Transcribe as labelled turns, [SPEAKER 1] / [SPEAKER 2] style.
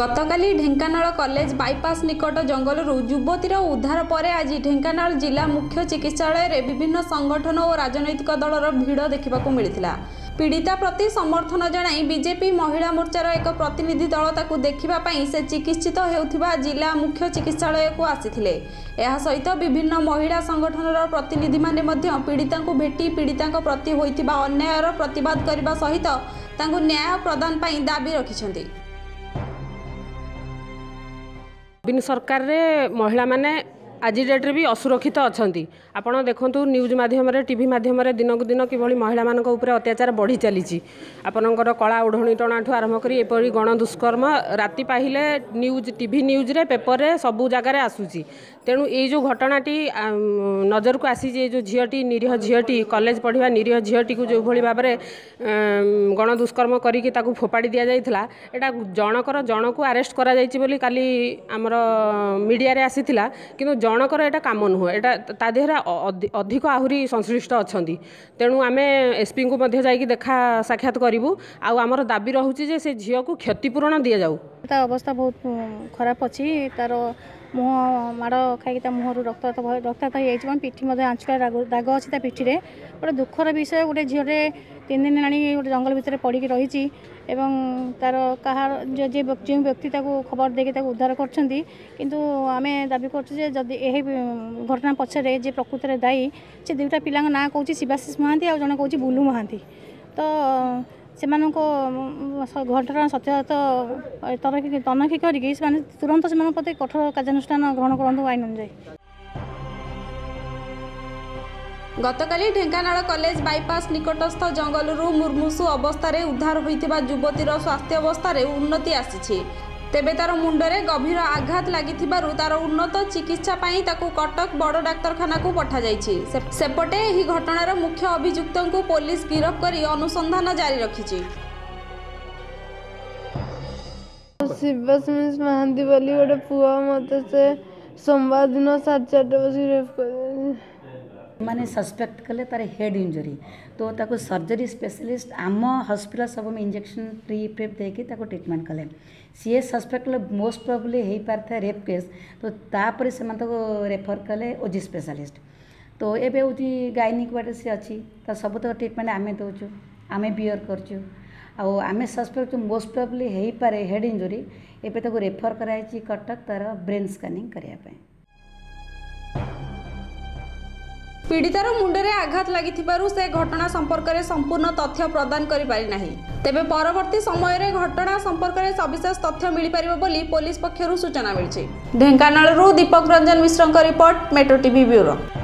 [SPEAKER 1] গতকাল Dhenkanal college bypass নিকট জঙ্গলরু যুবতীর উদ্ধার পরে আজ ঢেঙ্কানাল জেলা মুখ্য চিকিৎসালয় বিভিন্ন সংগঠন ও রাজনৈতিক দলর ভিড় দেখা মিলি পীড়িতা প্রতি সমর্থন জনাই বিজেপি মহিলা মোর্চার এক প্রতিনিধি দল তাকে দেখা সে চিকিৎসিত হেউথিবা জেলা মুখ্য চিকিৎসালয় আসিলে এসহিত বিভিন্ন মহিলা সংগঠনর প্রতিনিধি মানে পীড়িতা ভেটি পীড়িতা প্রতি হয়ে অন্যায়ের প্রতবাদ করা সহ তা প্রদান দাবি রাখি
[SPEAKER 2] ନବୀନ ସରକାରରେ ମହିଳାମାନେ ଆଜି ଡେଟ୍ରେ ବି ଅସୁରକ୍ଷିତ ଅଛନ୍ତି ଆପଣ ଦେଖନ୍ତୁ ନ୍ୟୁଜ୍ ମାଧ୍ୟମରେ ଟିଭି ମାଧ୍ୟମରେ ଦିନକୁ ଦିନ କିଭଳି ମହିଳାମାନଙ୍କ ଉପରେ ଅତ୍ୟାଚାର ବଢ଼ି ଚାଲିଛି ଆପଣଙ୍କର କଳା ଓଢ଼ଣୀ ଟଣାଠୁ ଆରମ୍ଭ କରି ଏପରି ଗଣ ଦୁଷ୍କର୍ମ ରାତି ପାହିଲେ ନ୍ୟୁଜ୍ ଟିଭି ନ୍ୟୁଜ୍ରେ ପେପରରେ ସବୁ ଜାଗାରେ ଆସୁଛି ତେଣୁ ଏଇ ଯେଉଁ ଘଟଣାଟି ନଜରକୁ ଆସିଛି ଏଇ ଯେଉଁ ଝିଅଟି ନିରୀହ ଝିଅଟି କଲେଜ ପଢ଼ିବା ନିରୀହ ଝିଅଟିକୁ ଯେଉଁଭଳି ଭାବରେ ଗଣ ଦୁଷ୍କର୍ମ କରିକି ତାକୁ ଫୋପାଡ଼ି ଦିଆଯାଇଥିଲା ଏଇଟା ଜଣକର ଜଣକୁ ଆରେଷ୍ଟ କରାଯାଇଛି ବୋଲି କାଲି ଆମର ମିଡ଼ିଆରେ ଆସିଥିଲା କିନ୍ତୁ ଜଣଙ୍କର ଏଇଟା କାମ ନୁହେଁ ଏଇଟା ତା ଦେହରେ ଅଧିକ ଆହୁରି ସଂଶ୍ଳିଷ୍ଟ ଅଛନ୍ତି ତେଣୁ ଆମେ ଏସ୍ପିଙ୍କୁ ମଧ୍ୟ ଯାଇକି ଦେଖା ସାକ୍ଷାତ କରିବୁ ଆଉ ଆମର ଦାବି ରହୁଛି ଯେ ସେ ଝିଅକୁ କ୍ଷତିପୂରଣ ଦିଆଯାଉ
[SPEAKER 3] ତା ଅବସ୍ଥା ବହୁତ ଖରାପ ଅଛି ତା'ର ମୁହଁ ମାଡ଼ ଖାଇକି ତା ମୁହଁରୁ ରକ୍ତାତ ରକ୍ତାତ ହୋଇଯାଇଛି ଏବଂ ପିଠି ମଧ୍ୟ ଆଞ୍ଚୁଆ ଦାଗ ଅଛି ତା ପିଠିରେ ଗୋଟେ ଦୁଃଖର ବିଷୟ ଗୋଟେ ଝିଅଟେ ତିନି ଦିନ ହେଲାଣି ଗୋଟେ ଜଙ୍ଗଲ ଭିତରେ ପଡ଼ିକି ରହିଛି ଏବଂ ତା'ର କାହା ଯେ ଯେଉଁ ବ୍ୟକ୍ତି ତାକୁ ଖବର ଦେଇକି ତାକୁ ଉଦ୍ଧାର କରୁଛନ୍ତି କିନ୍ତୁ ଆମେ ଦାବି କରୁଛୁ ଯେ ଯଦି ଏହି ଘଟଣା ପଛରେ ଯେ ପ୍ରକୃତରେ ଦାୟୀ ସେ ଦୁଇଟା ପିଲାଙ୍କ ନାଁ କହୁଛି ଶିବାଶିଷ ମହାନ୍ତି ଆଉ ଜଣେ କହୁଛି ବୁଲୁ ମହାନ୍ତି ତ ସେମାନଙ୍କ ଘଟଣା ସତ୍ୟାସତ୍ୟ ତନଖି ତନଖି କରିକି ସେମାନେ ତୁରନ୍ତ ସେମାନଙ୍କ ପ୍ରତି କଠୋର କାର୍ଯ୍ୟାନୁଷ୍ଠାନ ଗ୍ରହଣ କରନ୍ତୁ ଆଇନ ଅନୁଯାୟୀ
[SPEAKER 1] ଗତକାଲି ଢେଙ୍କାନାଳ କଲେଜ ବାଇପାସ୍ ନିକଟସ୍ଥ ଜଙ୍ଗଲରୁ ମୁର୍ମୁଷୁ ଅବସ୍ଥାରେ ଉଦ୍ଧାର ହୋଇଥିବା ଯୁବତୀର ସ୍ୱାସ୍ଥ୍ୟ ଅବସ୍ଥାରେ ଉନ୍ନତି ଆସିଛି ତେବେ ତାର ମୁଣ୍ଡରେ ଗଭୀର ଆଘାତ ଲାଗିଥିବାରୁ ତାର ଉନ୍ନତ ଚିକିତ୍ସା ପାଇଁ ତାକୁ କଟକ ବଡ଼ ଡାକ୍ତରଖାନାକୁ ପଠାଯାଇଛି ସେପଟେ ଏହି ଘଟଣାର ମୁଖ୍ୟ ଅଭିଯୁକ୍ତଙ୍କୁ ପୋଲିସ ଗିରଫ କରି ଅନୁସନ୍ଧାନ ଜାରି ରଖିଛି
[SPEAKER 4] ଶିବାଶିଷ ମହାନ୍ତି ବୋଲି ଗୋଟେ ପୁଅ ମୋତେ ସେ ସୋମବାର ଦିନ ସାଢ଼େ ଚାରିଟା ବସି ଗିରଫ
[SPEAKER 5] କରିଦେଲେ मैंने सस्पेक्ट कले तार हेड इंजरी तो ताको सर्जरी स्पेशलिस्ट आम हस्पिटाल सब इंजेक्शन प्री प्रेप देकर ट्रिटमेंट कले सी सस्पेक्ट कले मोस्ट प्रॉब्ली हो पारे रेप केस तो तापर से रेफर कले ओजी स्पेशलिस्ट तो ये हूँ गायनिक वार्ड से अच्छी तो तक ट्रिटमेंट आम दौचु आम बियर करचु ଆଉ ଆମେ ସସ୍ପେକ୍ଟ ମୋଷ୍ଟ ପ୍ରବ୍ଲି ହେଇପାରେ ହେଡ଼୍ ଇଞ୍ଜୁରୀ ଏବେ ତାକୁ ରେଫର୍ କରାଯାଇଛି କଟକ ତା'ର ବ୍ରେନ୍ ସ୍କାନିଂ କରିବା
[SPEAKER 1] ପୀଡ଼ିତାର ମୁଣ୍ଡରେ ଆଘାତ ଲାଗିଥିବାରୁ ସେ ଘଟଣା ସମ୍ପର୍କରେ ସମ୍ପୂର୍ଣ୍ଣ ତଥ୍ୟ ପ୍ରଦାନ କରିପାରିନାହିଁ ତେବେ ପରବର୍ତ୍ତୀ ସମୟରେ ଘଟଣା ସମ୍ପର୍କରେ ସବିଶେଷ ତଥ୍ୟ ମିଳିପାରିବ ବୋଲି ପୋଲିସ ପକ୍ଷରୁ ସୂଚନା ମିଳିଛି ଢେଙ୍କାନାଳରୁ ଦୀପକ ରଞ୍ଜନ ମିଶ୍ରଙ୍କ ରିପୋର୍ଟ ମେଟ୍ରୋ ଟିଭି ବ୍ୟୁରୋ